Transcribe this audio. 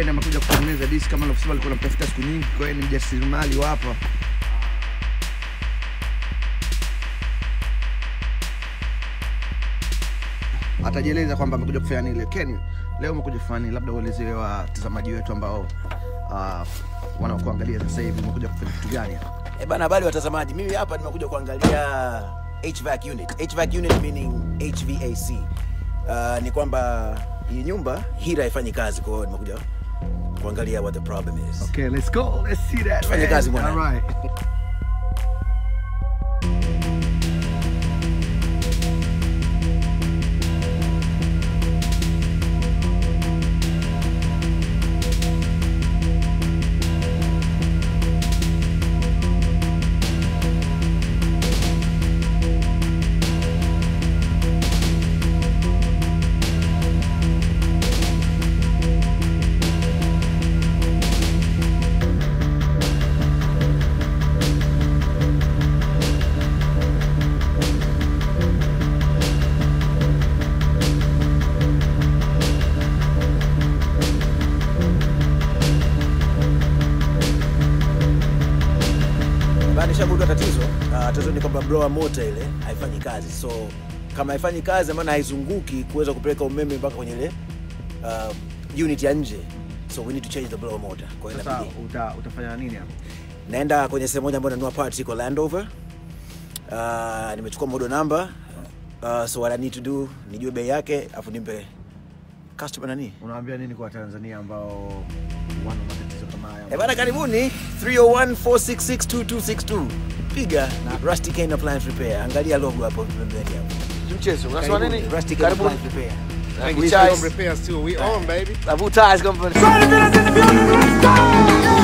Aziz kama alivyosema alikuwa anamtafuta siku nyingi, kwa hiyo ni mjasiriamali wa hapa. Atajieleza kwamba amekuja kufanya nini. Ken, leo umekuja kufanya nini? Labda uelezee watazamaji wetu ambao uh, wanaokuangalia sasa hivi, umekuja kufanya kitu gani hapa? Eh bana, habari watazamaji, mimi hapa nimekuja kuangalia HVAC unit. HVAC unit meaning HVAC. Uh, ni kwamba hii nyumba hira haifanyi kazi, kwa hiyo nimekuja what the problem is. Okay, let's go. Let's see that. Tufanye kazi bwana. All right. Nishagundua tatizo. Uh, tatizo ni kwamba blower motor ile haifanyi kazi, so kama haifanyi kazi, maana haizunguki kuweza kupeleka umeme mpaka kwenye ile uh, unit ya nje, so we need to change the blower motor. Kwa hiyo Sasa uta, utafanya nini hapo? naenda kwenye sehemu moja ambayo nanunua parts iko Landover. Uh, nimechukua model number uh, so what I need to do nijue bei yake afu nimpe customer nani. Unawaambia nini kwa Tanzania ambao wana Ebana, karibuni three o one four six six two two six two. Piga na Rusty Kane Appliance Repair. Angalia logo hapo pembeni hapo. Mchezo. Unasema nini? Rusty Kane Appliance Repair. Thank you, Chais. We on, baby. Abu Ties. Trying to get us in the building.